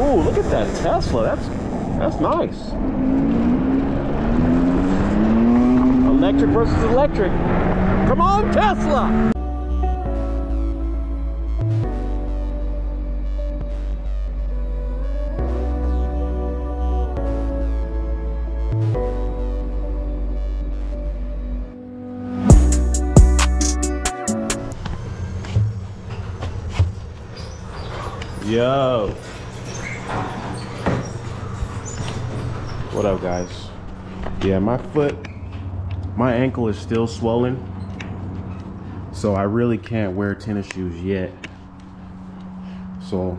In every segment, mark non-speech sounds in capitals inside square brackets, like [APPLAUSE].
Ooh, look at that Tesla. That's that's nice. Electric versus electric. Come on, Tesla! Yo. What up, guys? Yeah, my foot, my ankle is still swollen. So I really can't wear tennis shoes yet. So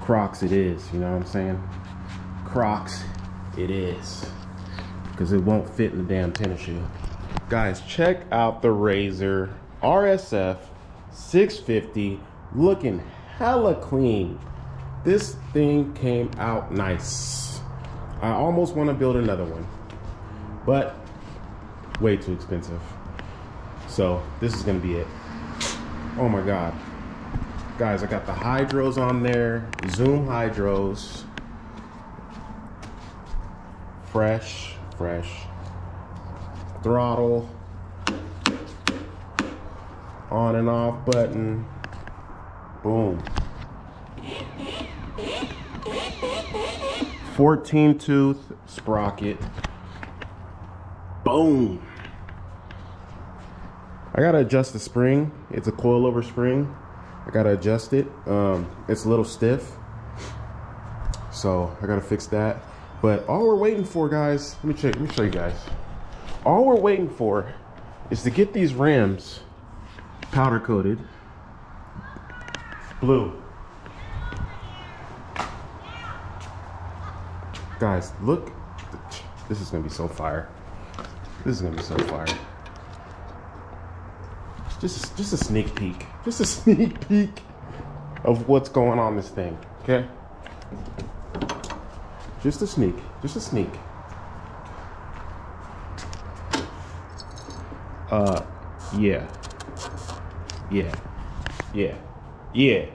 Crocs it is, you know what I'm saying? Crocs it is. Because it won't fit in the damn tennis shoe. Guys, check out the Razor RSF 650 looking hella clean. This thing came out nice. I almost want to build another one, but way too expensive. So this is gonna be it. Oh my God. Guys, I got the hydros on there, Zoom hydros. Fresh, fresh. Throttle. On and off button. Boom. 14 tooth sprocket. Boom. I gotta adjust the spring. It's a coilover spring. I gotta adjust it. Um, it's a little stiff. So I gotta fix that. But all we're waiting for, guys, let me check, let me show you guys. All we're waiting for is to get these rims powder coated blue. Guys, look. This is gonna be so fire. This is gonna be so fire. Just, just a sneak peek. Just a [LAUGHS] sneak peek of what's going on this thing. Okay. Just a sneak. Just a sneak. Uh, yeah. Yeah. Yeah. Yeah.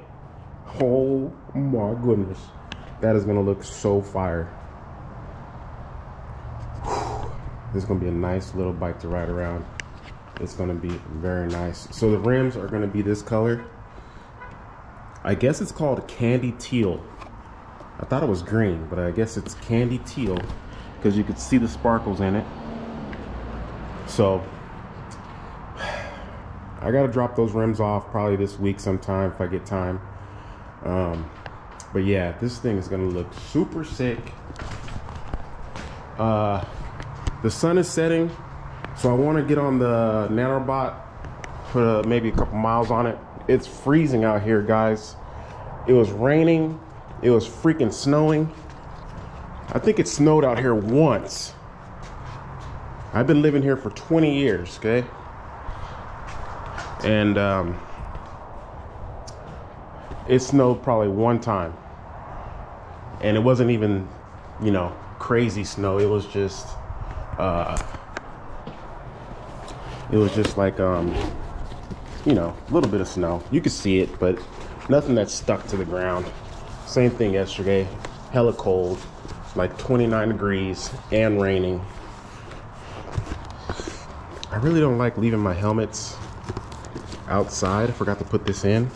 Oh my goodness. That is gonna look so fire. This is gonna be a nice little bike to ride around. It's gonna be very nice. So the rims are gonna be this color. I guess it's called candy teal. I thought it was green, but I guess it's candy teal because you could see the sparkles in it. So [SIGHS] I gotta drop those rims off probably this week sometime if I get time. Um, but yeah, this thing is gonna look super sick. Uh, the sun is setting, so I want to get on the Nanrobot, put a, maybe a couple miles on it. It's freezing out here, guys. It was raining. It was freaking snowing. I think it snowed out here once. I've been living here for 20 years, okay? and um, it snowed probably one time and it wasn't even you know crazy snow it was just uh, it was just like um, you know a little bit of snow you could see it but nothing that stuck to the ground same thing yesterday hella cold like 29 degrees and raining I really don't like leaving my helmets outside. I forgot to put this in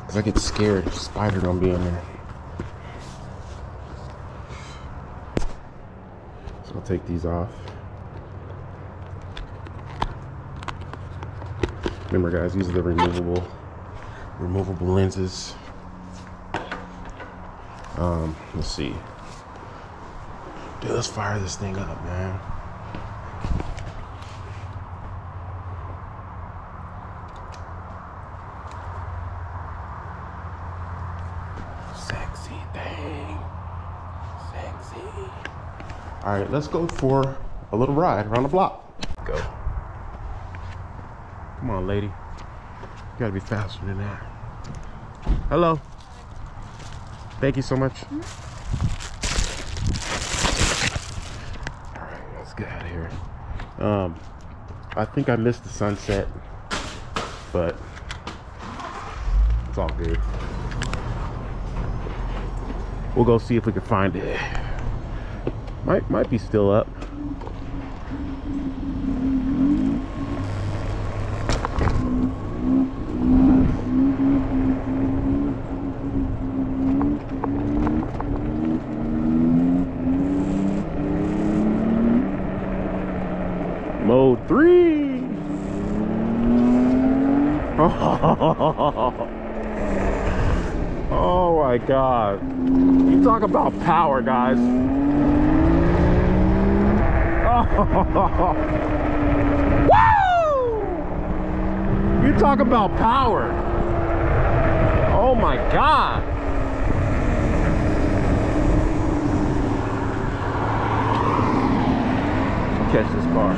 because I get scared. Spider gonna be in there. So I'll take these off. Remember guys, these are the removable removable lenses. Um, let's see. Dude, let's fire this thing up, man. All right, let's go for a little ride around the block. Go. Come on, lady. You gotta be faster than that. Hello. Thank you so much. Mm -hmm. All right, let's get out of here. Um, I think I missed the sunset, but it's all good. We'll go see if we can find it. Might might be still up. Mode three. [LAUGHS] Oh my god. You talk about power, guys. [LAUGHS] Woo! You talk about power. Oh my god. Catch this car.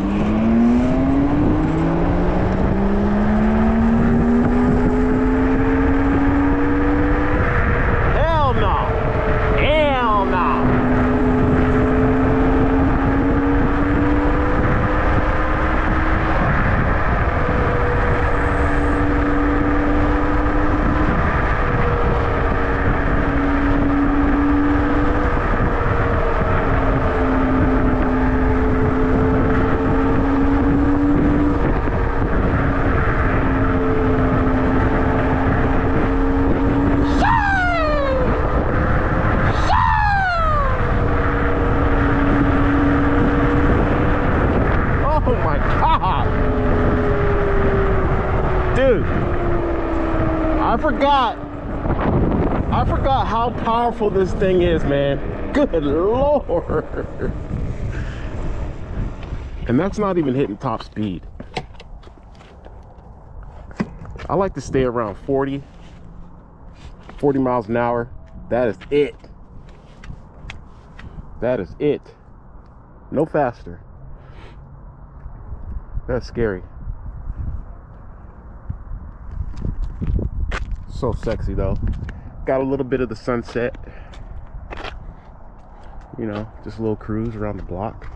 Hell no. Hell no. Oh my god. Dude. I forgot. I forgot how powerful this thing is, man. Good lord. And that's not even hitting top speed. I like to stay around 40, 40 miles an hour. That is it. That is it. No faster. That's scary. So sexy though. Got a little bit of the sunset. You know, just a little cruise around the block.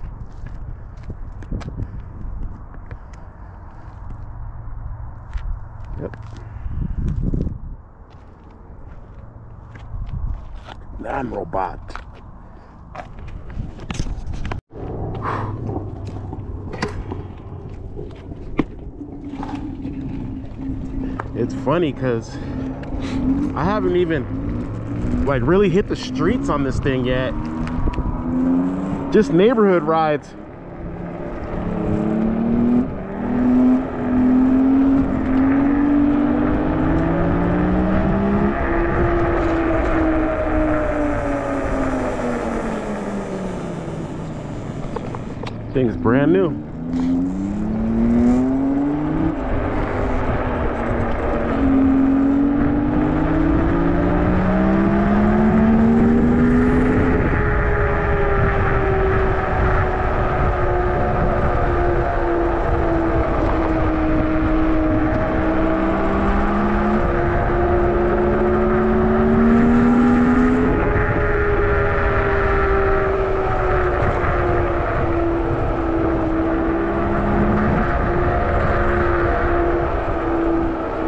Yep. Nanrobot. It's funny because I haven't even like really hit the streets on this thing yet. Just neighborhood rides. Thing's brand new.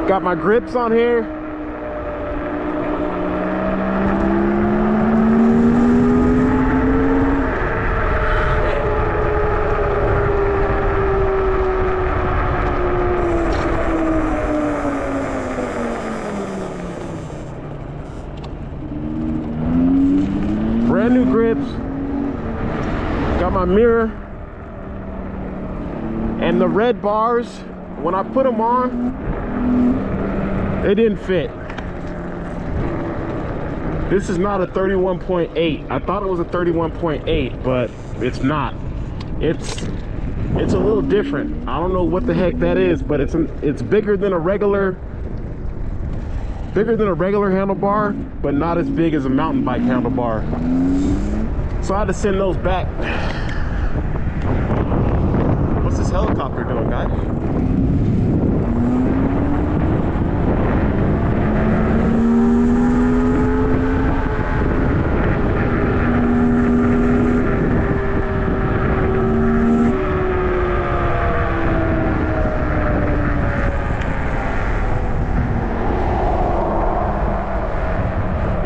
Got my grips on here. Brand new grips. Got my mirror. And the red bars, when I put them on, they didn't fit. This is not a 31.8. I thought it was a 31.8, but it's not. It's it's a little different. I don't know what the heck that is, but it's it's bigger than a regular bigger than a regular handlebar, but not as big as a mountain bike handlebar. So I had to send those back. What's this helicopter doing, guys?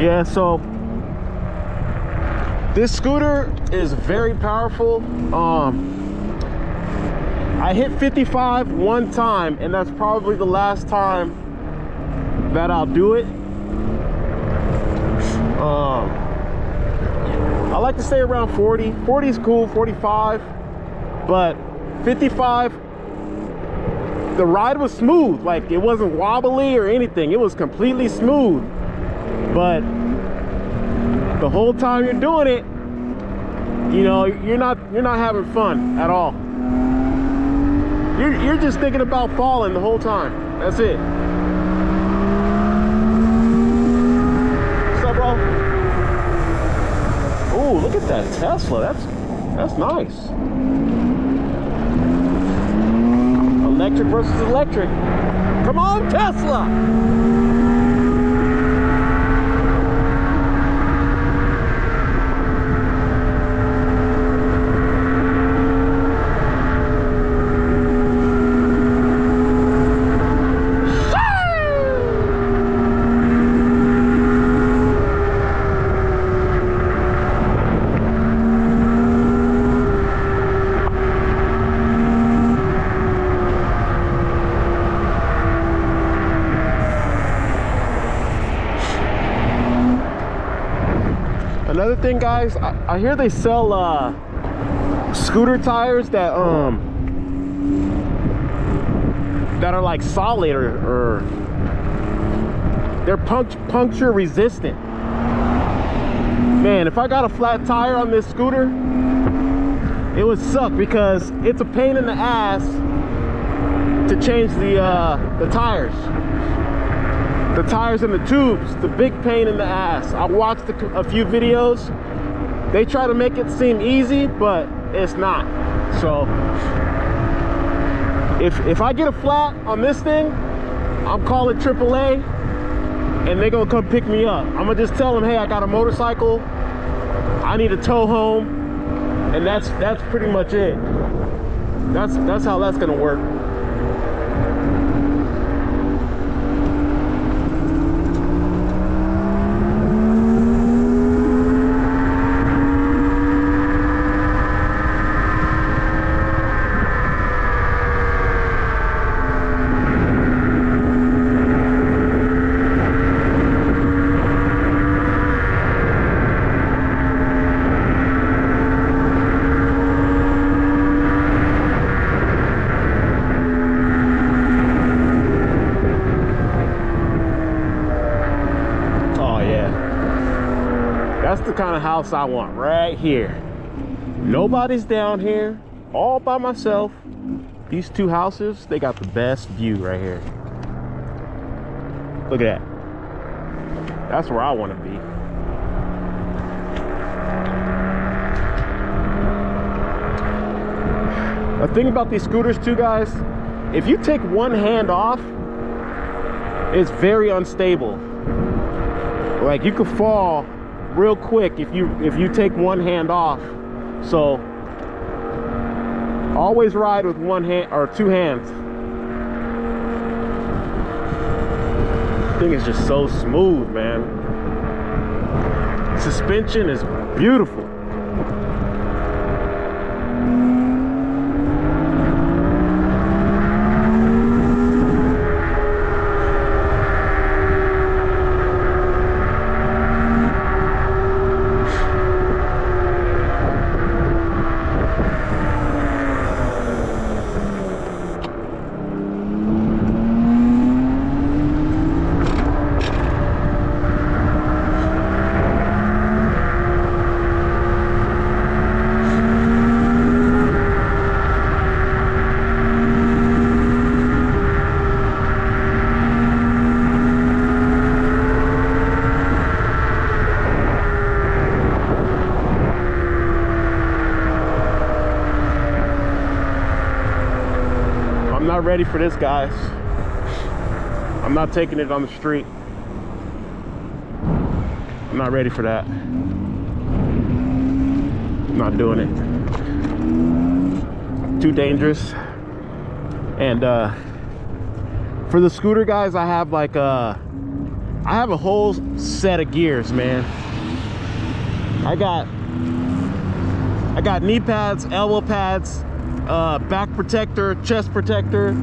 Yeah, so this scooter is very powerful. Um i hit 55 one time and that's probably the last time that i'll do it. Um i like to stay around 40 40 is cool 45 but 55 the ride was smooth. Like it wasn't wobbly or anything. It was completely smooth but the whole time you're doing it you know you're not you're not having fun at all. You're, you're just thinking about falling the whole time. That's it. What's up bro? Oh look at that tesla. That's that's nice. Electric versus electric. Come on tesla Another thing, guys, I, I hear they sell uh, scooter tires that um that are like solid or, or they're punct puncture resistant. Man, if I got a flat tire on this scooter, it would suck because it's a pain in the ass to change the uh, the tires the tires and the tubes the big pain in the ass. I watched a, few videos. They try to make it seem easy but it's not. So if if i get a flat on this thing i'm calling AAA and they're gonna come pick me up. I'm gonna just tell them hey i got a motorcycle. I need a tow home. And that's that's pretty much it. That's that's how that's gonna work That's the kind of house I want right here. Nobody's down here, all by myself. These two houses, they got the best view right here. Look at that. That's where I want to be. The thing about these scooters too, guys, if you take one hand off, it's very unstable. Like you could fall real quick if you if you take one hand off. So always ride with one hand or two hands. thing is just so smooth, man. Suspension is beautiful. I'm not ready for this, guys. I'm not taking it on the street. I'm not ready for that. I'm not doing it. Too dangerous. And uh, for the scooter, guys, I have like a, I have a whole set of gears, man. I got I got knee pads, elbow pads, uh, back protector, chest protector.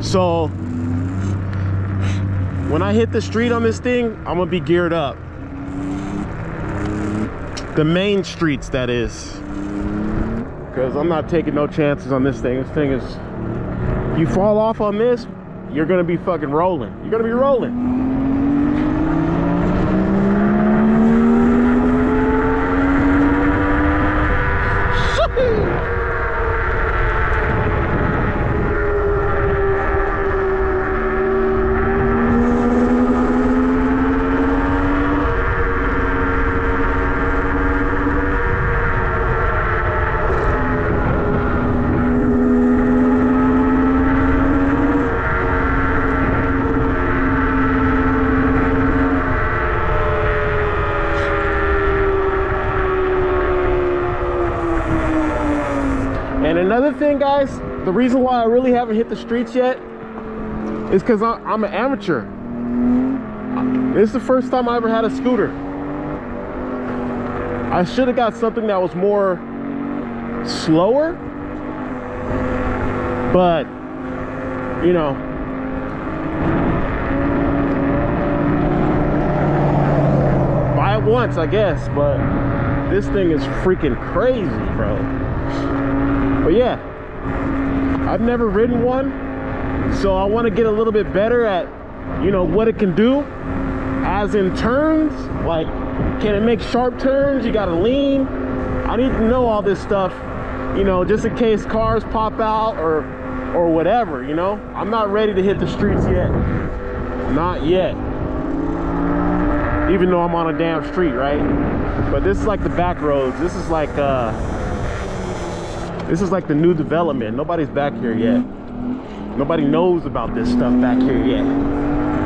So when I hit the street on this thing, I'm gonna be geared up. The main streets, that is. Because I'm not taking no chances on this thing. This thing is, you fall off on this, you're gonna be fucking rolling. You're gonna be rolling. And another thing, guys, the reason why I really haven't hit the streets yet is because I'm an amateur. This is the first time I ever had a scooter. I should have got something that was more slower, but you know, buy it once, I guess, but this thing is freaking crazy, bro. But yeah, I've never ridden one, so I want to get a little bit better at, you know, what it can do. As in turns, like, can it make sharp turns? You gotta lean. I need to know all this stuff, you know, just in case cars pop out or, or whatever, you know? I'm not ready to hit the streets yet. Not yet. Even though I'm on a damn street, right? But this is like the back roads. This is like, uh, this is like the new development. Nobody's back here yet. Nobody knows about this stuff back here yet.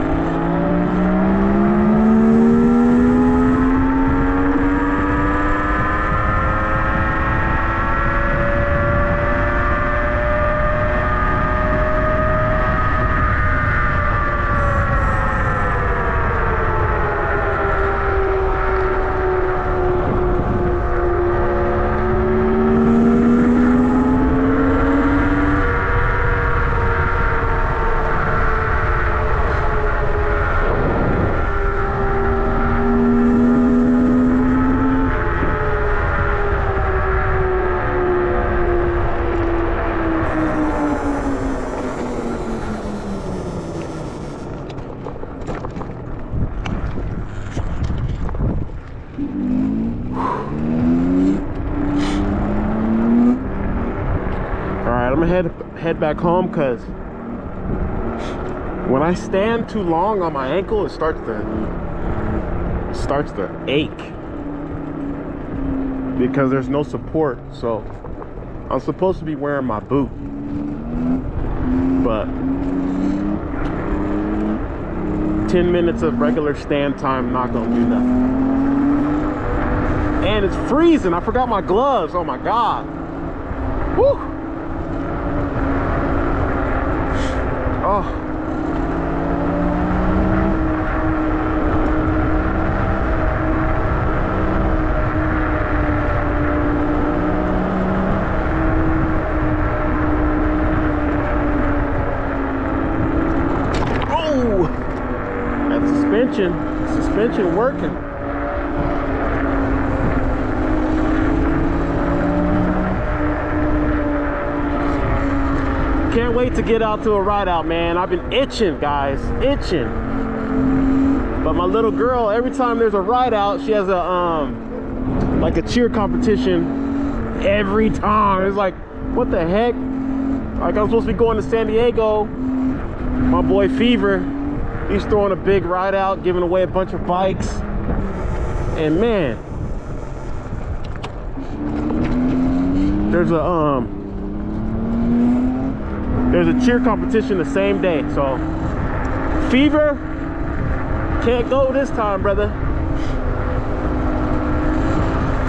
Gonna head head back home because when I stand too long on my ankle, it starts to starts to ache because there's no support. So I'm supposed to be wearing my boot, but 10 minutes of regular stand time not gonna do nothing. And it's freezing. I forgot my gloves. Oh my god. Woo! Oh. Oh! That suspension, suspension working. Can't wait to get out to a ride out, man. I've been itching, guys, itching. But my little girl, every time there's a ride out, she has a um like a cheer competition every time. It's like, what the heck? Like I'm supposed to be going to San Diego. My boy Fever, he's throwing a big ride out, giving away a bunch of bikes. And man, there's a um there's a cheer competition the same day. So Fever can't go this time, brother.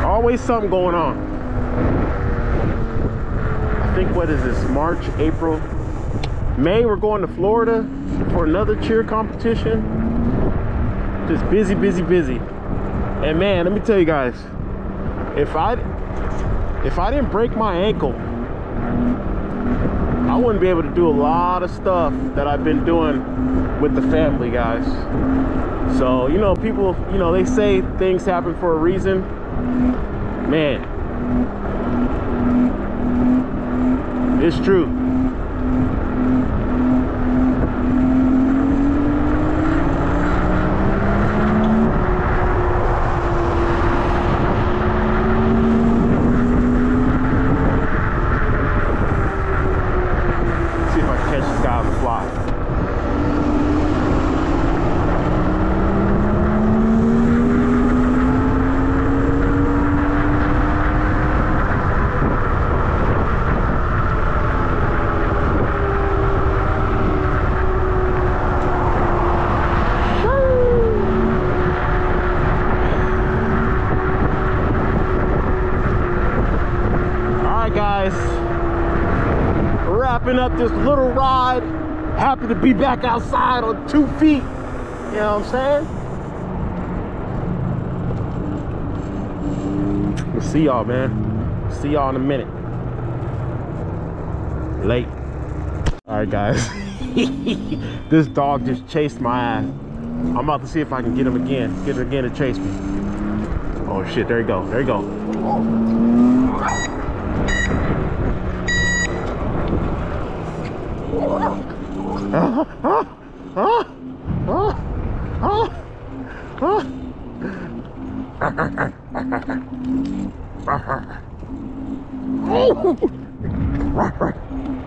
Always something going on. I think what is this? March, April, May we're going to Florida for another cheer competition. Just busy, busy, busy. And man, let me tell you guys, if I if I didn't break my ankle, I wouldn't be able to do a lot of stuff that I've been doing with the family, guys. So, you know, people, you know, they say things happen for a reason. Man, it's true. See if I can catch this guy on the fly. All right, guys. Wrapping up this little ride. Happy to be back outside on two feet. You know what I'm saying? We'll see y'all, man. See y'all in a minute. Late. All right, guys. [LAUGHS] this dog just chased my ass. I'm about to see if I can get him again. Get him again to chase me. Oh shit, there you go. There you go.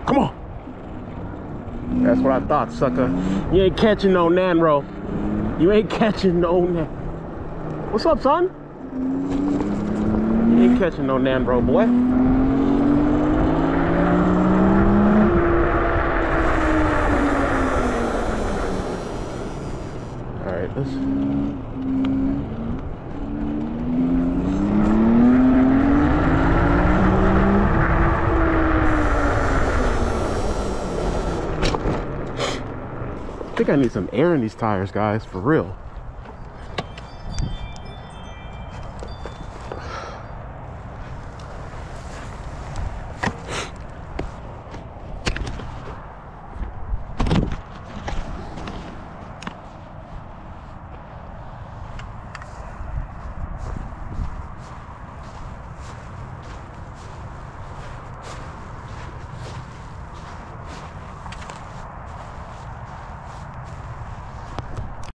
Come on. That's what I thought, sucker. You ain't catching no Nanro. You ain't catching no Nan. What's up, son? You ain't catching no Nanro, boy. All right, let's. I think I need some air in these tires, guys, for real.